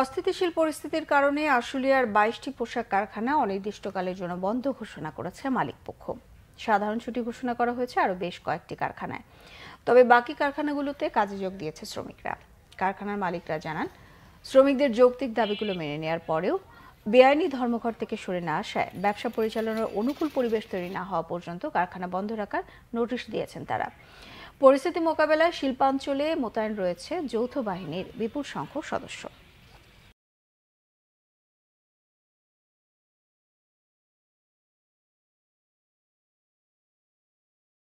অস্থিতিশীল পরিস্থিতির কারণে আশুলিয়ার বাইশটি পোশাক কারখানা অনির্দিষ্টকালের জন্য বন্ধ ঘোষণা করেছে মালিকপক্ষ। সাধারণ ছুটি ঘোষণা করা হয়েছে আরও বেশ কয়েকটি কারখানায়। তবে বাকি কারখানাগুলোতে কাজে যোগ দিয়েছে শ্রমিকরা। কারখানার মালিকরা জানান, শ্রমিকদের যৌক্তিক দাবিগুলো মেনে নেওয়ার পরেও বেআইনি ধর্মঘট থেকে সরে না আসায় ব্যবসা পরিচালনার অনুকূল পরিবেশ তৈরি না হওয়া পর্যন্ত কারখানা বন্ধ রাখার নোটিশ দিয়েছেন তারা। পরিস্থিতি মোকাবেলায় শিল্পাঞ্চলে মোতায়েন রয়েছে যৌথ বাহিনীর বিপুল সংখ্যক সদস্য।